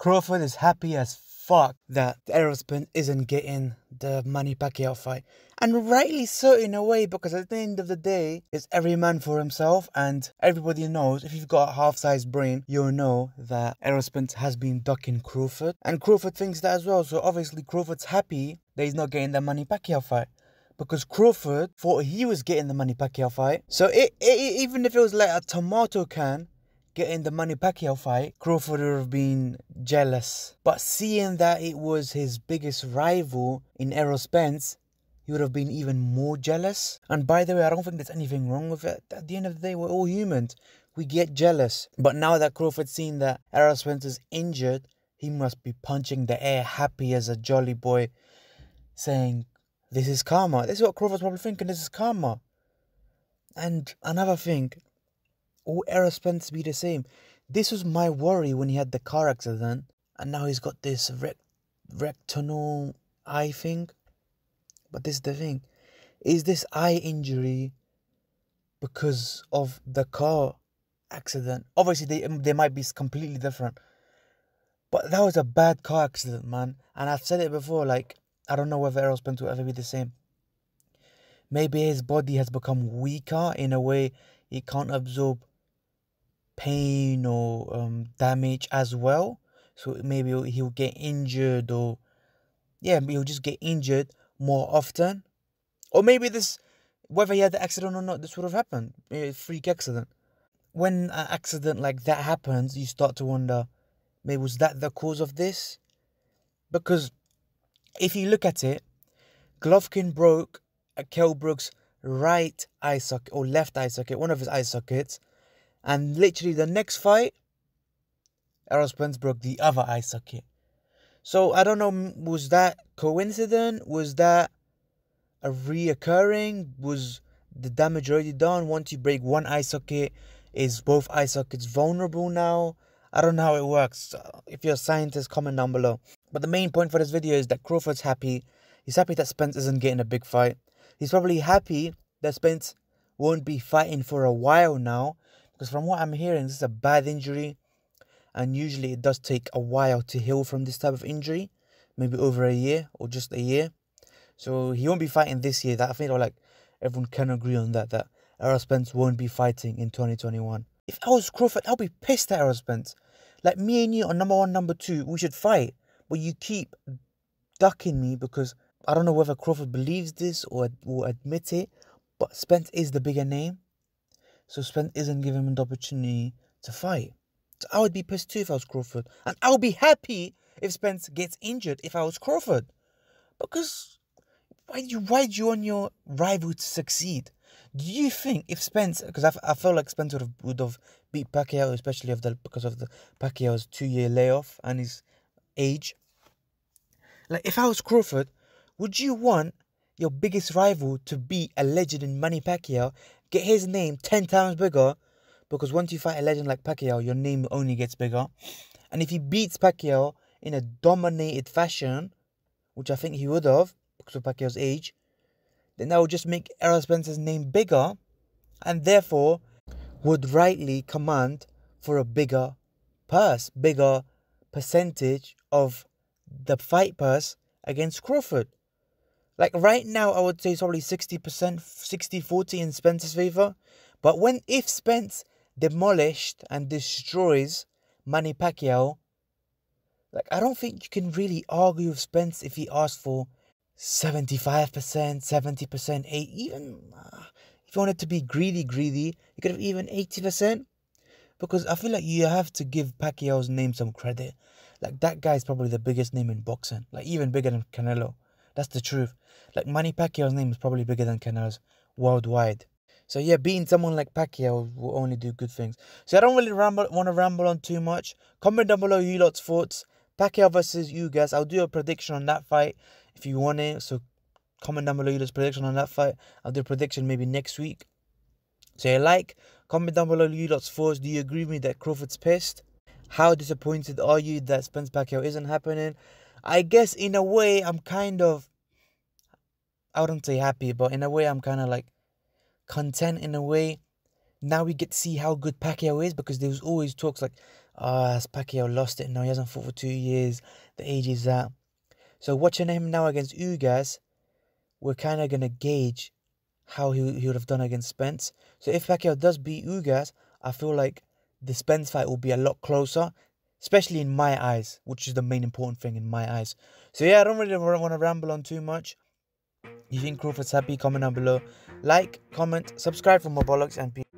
Crawford is happy as fuck that Spence isn't getting the Manny Pacquiao fight. And rightly so in a way, because at the end of the day, it's every man for himself, and everybody knows if you've got a half-sized brain, you'll know that Spence has been ducking Crawford. And Crawford thinks that as well, so obviously Crawford's happy that he's not getting the Manny Pacquiao fight because Crawford thought he was getting the Manny Pacquiao fight. So it, it, even if it was like a tomato can getting the Manny Pacquiao fight, Crawford would have been jealous. But seeing that it was his biggest rival in Errol Spence, he would have been even more jealous. And by the way, I don't think there's anything wrong with it. At the end of the day, we're all humans. We get jealous. But now that Crawford's seen that Errol Spence is injured, he must be punching the air happy as a jolly boy, saying, this is karma. This is what Crawford's probably thinking. This is karma. And another thing, all Errol Spence be the same. This was my worry when he had the car accident, and now he's got this rect- rectangle eye thing. But this is the thing: is this eye injury because of the car accident? Obviously, they um, they might be completely different. But that was a bad car accident, man. And I've said it before, like I don't know whether Errol Spence will ever be the same. Maybe his body has become weaker in a way he can't absorb pain or um, damage as well. So maybe he'll get injured or yeah, he'll just get injured more often. Or maybe this, whether he had the accident or not, this would have happened. A freak accident. When an accident like that happens, you start to wonder, maybe was that the cause of this? Because if you look at it, Golovkin broke Kell Brook's right eye socket or left eye socket, one of his eye sockets, and literally the next fight, Errol Spence broke the other eye socket. So I don't know, was that coincident? Was that a reoccurring? Was the damage already done? Once you break one eye socket, is both eye sockets vulnerable now? I don't know how it works. Uh, if you're a scientist, comment down below. But the main point for this video is that Crawford's happy. He's happy that Spence isn't getting a big fight. He's probably happy that Spence won't be fighting for a while now. Because from what I'm hearing, this is a bad injury. And usually it does take a while to heal from this type of injury. Maybe over a year or just a year. So he won't be fighting this year. That I think like everyone can agree on that. That Errol Spence won't be fighting in 2021. If I was Crawford, I'll be pissed at Errol Spence. Like me and you are number one, number two, we should fight. But you keep ducking me because I don't know whether Crawford believes this or will admit it. But Spence is the bigger name. So Spence isn't giving him the opportunity to fight. So I would be pissed too if I was Crawford. And I would be happy if Spence gets injured if I was Crawford. Because why do you why do you want your rival to succeed? Do you think if Spence, because I, I felt like Spence would have, would have beat Pacquiao, especially of the, because of the Pacquiao's two year layoff and his age. Like if I was Crawford, would you want your biggest rival to be a legend in Manny Pacquiao, get his name ten times bigger? Because once you fight a legend like Pacquiao, your name only gets bigger. And if he beats Pacquiao in a dominated fashion, which I think he would have because of Pacquiao's age, then that would just make Errol Spence's name bigger and therefore would rightly command for a bigger purse, bigger percentage of the fight purse against Crawford. Like right now, I would say it's probably 60%, 60 40 in Spence's favor. But when, if Spence demolished and destroys Manny Pacquiao, like I don't think you can really argue with Spence if he asked for 75%, 70%, 8 even uh, if you wanted to be greedy, greedy, you could have even 80%. Because I feel like you have to give Pacquiao's name some credit. Like that guy is probably the biggest name in boxing. Like even bigger than Canelo. That's the truth. Like Manny Pacquiao's name is probably bigger than Canelo's worldwide. So yeah, being someone like Pacquiao will only do good things. So I don't really ramble, want to ramble on too much. Comment down below you lot's thoughts. Pacquiao versus Ugas. I'll do a prediction on that fight if you want it. So comment down below your prediction on that fight. I'll do a prediction maybe next week. So yeah, like, comment down below you lot's thoughts. Do you agree with me that Crawford's pissed? How disappointed are you that Spence Pacquiao isn't happening? I guess in a way I'm kind of I wouldn't say happy, but in a way I'm kind of like content in a way. Now we get to see how good Pacquiao is because there was always talks like Ah, uh, Pacquiao lost it now. He hasn't fought for two years. The age is that. So watching him now against Ugas, we're kind of gonna gauge how he, he would have done against Spence. So if Pacquiao does beat Ugas, I feel like the Spence fight will be a lot closer, especially in my eyes, which is the main important thing in my eyes. So yeah, I don't really want to ramble on too much. You think Crawford's happy? Comment down below. Like, comment, subscribe for more bollocks and peace.